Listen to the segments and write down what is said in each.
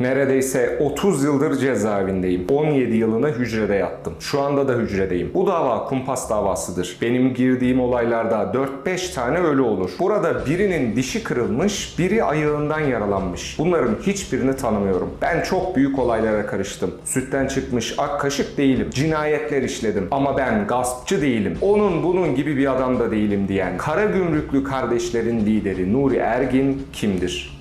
Neredeyse 30 yıldır cezaevindeyim. 17 yılını hücrede yattım. Şu anda da hücredeyim. Bu dava kumpas davasıdır. Benim girdiğim olaylarda 4-5 tane ölü olur. Burada birinin dişi kırılmış, biri ayağından yaralanmış. Bunların hiçbirini tanımıyorum. Ben çok büyük olaylara karıştım. Sütten çıkmış ak kaşık değilim. Cinayetler işledim. Ama ben gaspçı değilim. Onun bunun gibi bir adam da değilim diyen kara gümrüklü kardeşlerin lideri Nuri Ergin kimdir?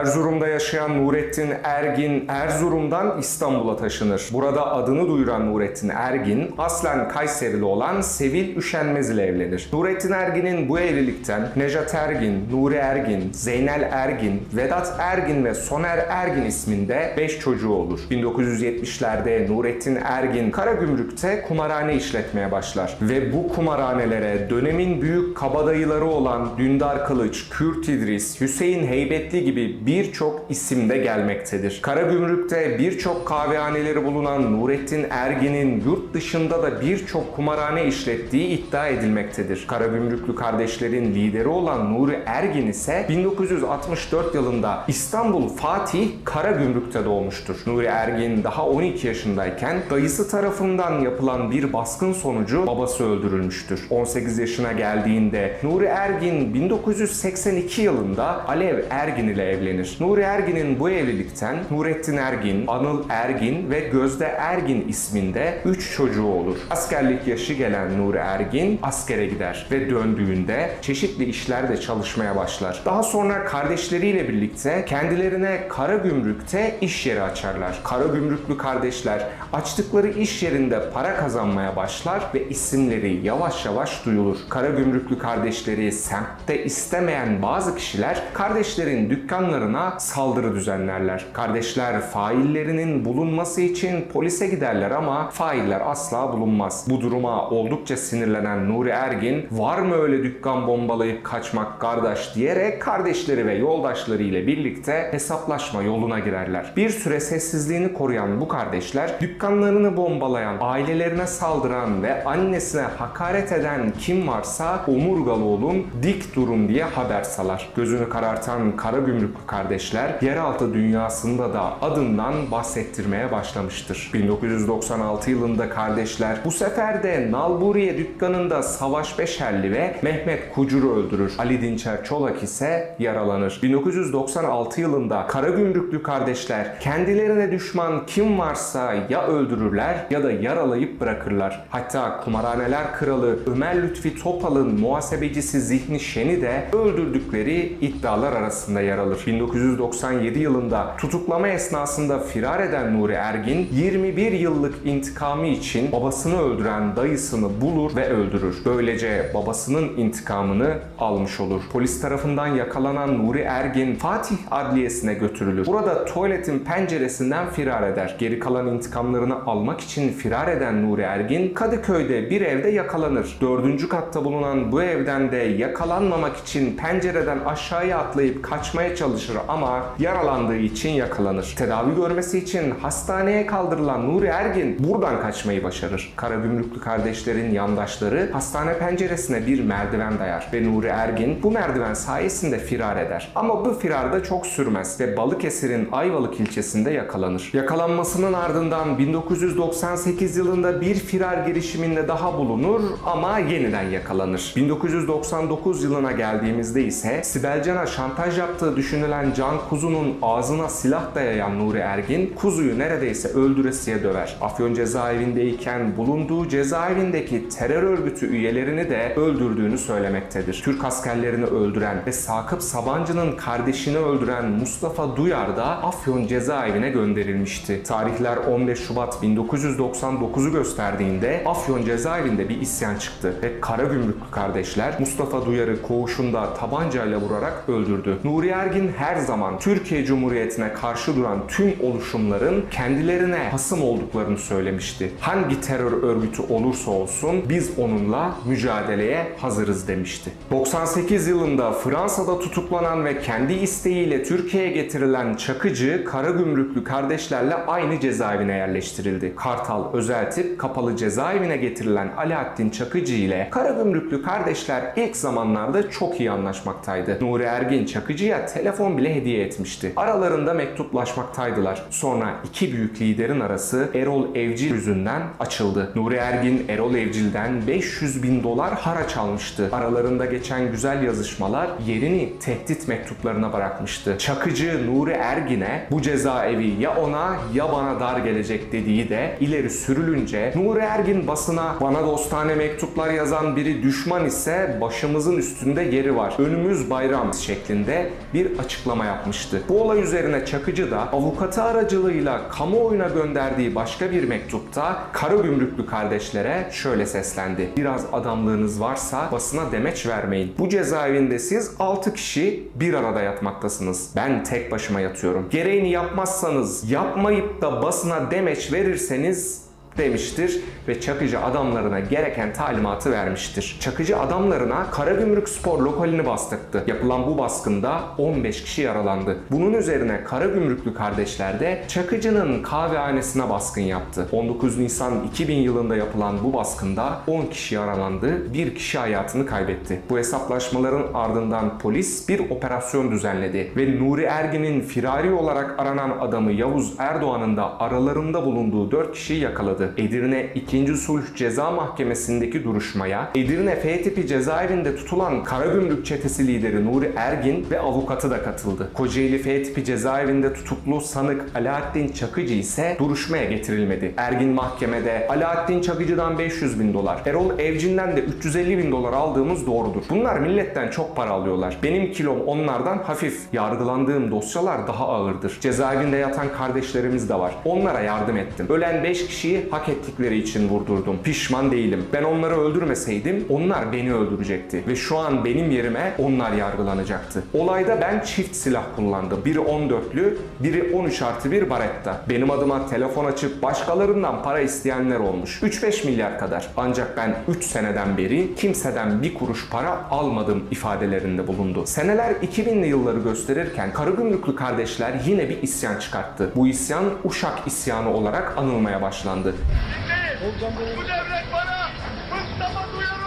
Erzurum'da yaşayan Nurettin Ergin Erzurum'dan İstanbul'a taşınır. Burada adını duyuran Nurettin Ergin aslen Kayserili olan Sevil Üşenmez ile evlenir. Nurettin Ergin'in bu evlilikten Nejat Ergin, Nuri Ergin, Zeynel Ergin, Vedat Ergin ve Soner Ergin isminde 5 çocuğu olur. 1970'lerde Nurettin Ergin Karagümrük'te kumarhane işletmeye başlar ve bu kumarhanelere dönemin büyük kabadayıları olan Dündar Kılıç, Kürt İdris, Hüseyin Heybetli gibi birçok isim de gelmektedir. Karagümrük'te birçok kahvehaneleri bulunan Nurettin Ergin'in yurt dışında da birçok kumarhane işlettiği iddia edilmektedir. Karagümrüklü kardeşlerin lideri olan Nuri Ergin ise 1964 yılında İstanbul Fatih Karagümrük'te doğmuştur. Nuri Ergin daha 12 yaşındayken dayısı tarafından yapılan bir baskın sonucu babası öldürülmüştür. 18 yaşına geldiğinde Nuri Ergin 1982 yılında Alev Ergin ile evlenir. Nuri Ergin'in bu evlilikten Nurettin Ergin, Anıl Ergin ve Gözde Ergin isminde 3 çocuğu olur. Askerlik yaşı gelen Nuri Ergin askere gider ve döndüğünde çeşitli işlerde çalışmaya başlar. Daha sonra kardeşleriyle birlikte kendilerine Karagümrük'te iş yeri açarlar. Karagümrüklü kardeşler açtıkları iş yerinde para kazanmaya başlar ve isimleri yavaş yavaş duyulur. Karagümrüklü kardeşleri semtte istemeyen bazı kişiler kardeşlerin dükkanlarına saldırı düzenlerler. Kardeşler faillerinin bulunması için polise giderler ama failler asla bulunmaz. Bu duruma oldukça sinirlenen Nuri Ergin var mı öyle dükkan bombalayıp kaçmak kardeş diyerek kardeşleri ve yoldaşları ile birlikte hesaplaşma yoluna girerler. Bir süre sessizliğini koruyan bu kardeşler dükkanlarını bombalayan, ailelerine saldıran ve annesine hakaret eden kim varsa omurgalı olun dik durun diye haber salar. Gözünü karartan Karagümrüklü kardeşler yeraltı dünyasında da adından bahsettirmeye başlamıştır. 1996 yılında kardeşler bu sefer de Nalburiye dükkanında Savaş Beşerli ve Mehmet Kucur'u öldürür. Ali Dinçer Çolak ise yaralanır. 1996 yılında Karagümrüklü kardeşler kendilerine düşman kim varsa ya öldürürler ya da yaralayıp bırakırlar. Hatta kumarhaneler kralı Ömer Lütfi Topal'ın muhasebecisi Zihni Şen'i de öldürdükleri iddialar arasında yer alır. 1997 yılında tutuklama esnasında firar eden Nuri Ergin 21 yıllık intikamı için babasını öldüren dayısını bulur ve öldürür. Böylece babasının intikamını almış olur. Polis tarafından yakalanan Nuri Ergin Fatih Adliyesi'ne götürülür. Burada tuvaletin penceresinden firar eder. Geri kalan intikamlarını almak için firar eden Nuri Ergin Kadıköy'de bir evde yakalanır. Dördüncü katta bulunan bu evden de yakalanmamak için pencereden aşağıya atlayıp kaçmaya çalışır ama yaralandığı için yakalanır. Tedavi görmesi için hastaneye kaldırılan Nuri Ergin buradan kaçmayı başarır. Karagümrüklü kardeşlerin yandaşları hastane penceresine bir merdiven dayar ve Nuri Ergin bu merdiven sayesinde firar eder. Ama bu firar da çok sürmez ve Balıkesir'in Ayvalık ilçesinde yakalanır. Yakalanmasının ardından 1998 yılında bir firar girişiminde daha bulunur ama yeniden yakalanır. 1999 yılına geldiğimizde ise Sibel Can'a şantaj yaptığı düşünülen Can Kuzu'nun ağzına silah dayayan Nuri Ergin, Kuzu'yu neredeyse öldüresiye döver. Afyon cezaevindeyken bulunduğu cezaevindeki terör örgütü üyelerini de öldürdüğünü söylemektedir. Türk askerlerini öldüren ve Sakıp Sabancı'nın kardeşini öldüren Mustafa Duyar da Afyon cezaevine gönderilmişti. Tarihler 15 Şubat 1999'u gösterdiğinde Afyon cezaevinde bir isyan çıktı ve Karagümrüklü kardeşler Mustafa Duyar'ı koğuşunda tabancayla vurarak öldürdü. Nuri Ergin her her zaman Türkiye Cumhuriyeti'ne karşı duran tüm oluşumların kendilerine hasım olduklarını söylemişti. Hangi terör örgütü olursa olsun biz onunla mücadeleye hazırız demişti. 98 yılında Fransa'da tutuklanan ve kendi isteğiyle Türkiye'ye getirilen Çakıcı, Karagümrüklü kardeşlerle aynı cezaevine yerleştirildi. Kartal özel tip kapalı cezaevine getirilen Alaaddin Çakıcı ile Karagümrüklü kardeşler ilk zamanlarda çok iyi anlaşmaktaydı. Nuri Ergin Çakıcı'ya telefon bile hediye etmişti. Aralarında mektuplaşmaktaydılar. Sonra iki büyük liderin arası Erol Evcil yüzünden açıldı. Nuri Ergin Erol Evcil'den 500 bin dolar haraç almıştı. Aralarında geçen güzel yazışmalar yerini tehdit mektuplarına bırakmıştı. Çakıcı Nuri Ergin'e bu cezaevi ya ona ya bana dar gelecek dediği de ileri sürülünce Nuri Ergin basına bana dostane mektuplar yazan biri düşman ise başımızın üstünde yeri var. Önümüz bayram şeklinde bir açıklama yapmıştı. Bu olay üzerine Çakıcı da avukatı aracılığıyla kamuoyuna gönderdiği başka bir mektupta Karagümrüklü kardeşlere şöyle seslendi. Biraz adamlığınız varsa basına demeç vermeyin. Bu cezaevinde siz 6 kişi bir arada yatmaktasınız. Ben tek başıma yatıyorum. Gereğini yapmazsanız, yapmayıp da basına demeç verirseniz demiştir ve Çakıcı adamlarına gereken talimatı vermiştir. Çakıcı adamlarına Karagümrük Spor lokalini bastırdı. Yapılan bu baskında 15 kişi yaralandı. Bunun üzerine Karagümrüklü kardeşler de Çakıcı'nın kahvehanesine baskın yaptı. 19 Nisan 2000 yılında yapılan bu baskında 10 kişi yaralandı, 1 kişi hayatını kaybetti. Bu hesaplaşmaların ardından polis bir operasyon düzenledi ve Nuri Ergin'in firari olarak aranan adamı Yavuz Erdoğan'ın da aralarında bulunduğu 4 kişiyi yakaladı. Edirne 2. Sulh Ceza Mahkemesi'ndeki duruşmaya Edirne F tipi cezaevinde tutulan Karagümrük çetesi lideri Nuri Ergin ve avukatı da katıldı. Kocaeli F tipi cezaevinde tutuklu sanık Alaaddin Çakıcı ise duruşmaya getirilmedi. Ergin mahkemede Alaaddin Çakıcı'dan 500 bin dolar, Erol Evcin'den de 350 bin dolar aldığımız doğrudur. Bunlar milletten çok para alıyorlar. Benim kilom onlardan hafif. Yargılandığım dosyalar daha ağırdır. Cezaevinde yatan kardeşlerimiz de var. Onlara yardım ettim. Ölen 5 kişiyi hak ettikleri için vurdurdum. Pişman değilim. Ben onları öldürmeseydim onlar beni öldürecekti. Ve şu an benim yerime onlar yargılanacaktı. Olayda ben çift silah kullandım. Biri 14'lü, biri 13 artı 1 baretta. Benim adıma telefon açıp başkalarından para isteyenler olmuş. 3-5 milyar kadar. Ancak ben 3 seneden beri kimseden bir kuruş para almadım ifadelerinde bulundu. Seneler 2000'li yılları gösterirken Karagümrüklü kardeşler yine bir isyan çıkarttı. Bu isyan Uşak isyanı olarak anılmaya başlandı. Bu devlet bana Mustafa Duyar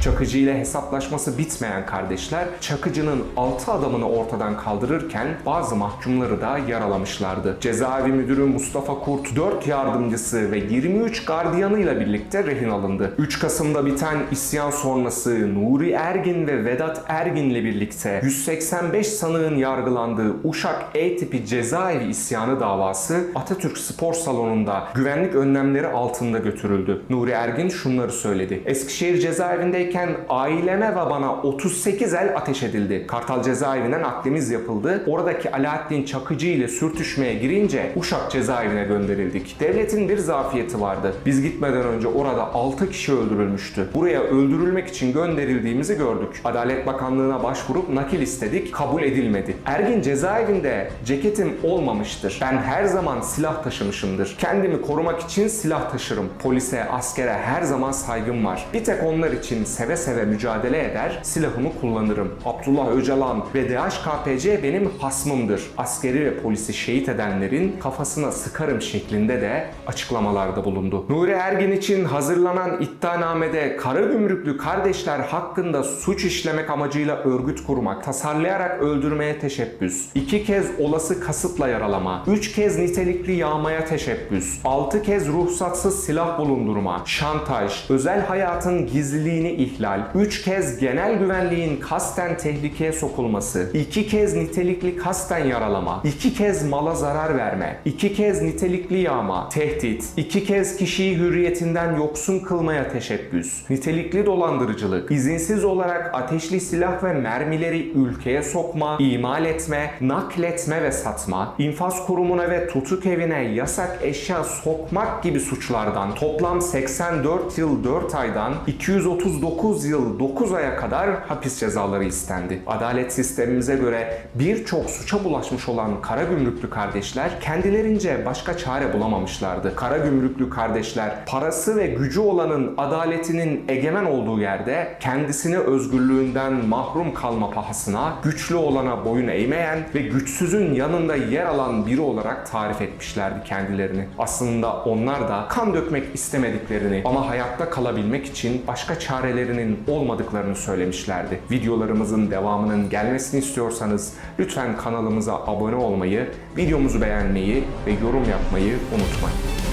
Çakıcı ile hesaplaşması bitmeyen kardeşler Çakıcı'nın 6 adamını ortadan kaldırırken bazı mahkumları da yaralamışlardı. Cezaevi müdürü Mustafa Kurt 4 yardımcısı ve 23 gardiyanıyla birlikte rehin alındı. 3 Kasım'da biten isyan sonrası Nuri Ergin ve Vedat Ergin'le birlikte 185 sanığın yargılandığı Uşak E tipi cezaevi isyanı davası Atatürk Spor Salonu'nda güvenlik önlemleri altında götürüldü. Nuri Ergin şunları söyledi. Eskişehir cezaevindeyken aileme ve bana 38 el ateş edildi. Kartal cezaevinden naklimiz yapıldı. Oradaki Alaaddin Çakıcı ile sürtüşmeye girince Uşak cezaevine gönderildik. Devletin bir zafiyeti vardı. Biz gitmeden önce orada 6 kişi öldürülmüştü. Buraya öldürülmek için gönderildiğimizi gördük. Adalet Bakanlığı'na başvurup nakil istedik. Kabul edilmedi. Ergin cezaevinde ceketim olmamıştır. Ben her zaman silah taşımışımdır. Kendimi korumak için silah taşırım. Polise, askere her zaman saygım var. Bir tek onlar için seve seve mücadele eder, silahımı kullanırım. Abdullah Öcalan ve DHKPC benim hasmımdır. Askeri ve polisi şehit edenlerin kafasına sıkarım şeklinde de açıklamalarda bulundu. Nuri Ergin için hazırlanan iddianamede Karagümrüklü kardeşler hakkında suç işlemek amacıyla örgüt kurmak, tasarlayarak öldürmeye teşebbüs, iki kez olası kasıtla yaralama, üç kez nitelikli yağmaya teşebbüs, altı kez ruhsatsız silah bulundurma, şantaj, özel hayatın gizliliğini ihlal, 3 kez genel güvenliğin kasten tehlikeye sokulması, 2 kez nitelikli kasten yaralama, 2 kez mala zarar verme, 2 kez nitelikli yağma, tehdit, 2 kez kişiyi hürriyetinden yoksun kılmaya teşebbüs, nitelikli dolandırıcılık, izinsiz olarak ateşli silah ve mermileri ülkeye sokma, imal etme, nakletme ve satma, infaz kurumuna ve tutuk evine yasak eşya sokmak gibi suçlardan toplam 84 yıl 4 aydan 239 9 yıl 9 aya kadar hapis cezaları istendi. Adalet sistemimize göre birçok suça bulaşmış olan kara gümrüklü kardeşler kendilerince başka çare bulamamışlardı. Kara gümrüklü kardeşler parası ve gücü olanın adaletinin egemen olduğu yerde kendisini özgürlüğünden mahrum kalma pahasına güçlü olana boyun eğmeyen ve güçsüzün yanında yer alan biri olarak tarif etmişlerdi kendilerini. Aslında onlar da kan dökmek istemediklerini ama hayatta kalabilmek için başka çarelerinin olmadıklarını söylemişlerdi. Videolarımızın devamının gelmesini istiyorsanız lütfen kanalımıza abone olmayı, videomuzu beğenmeyi ve yorum yapmayı unutmayın.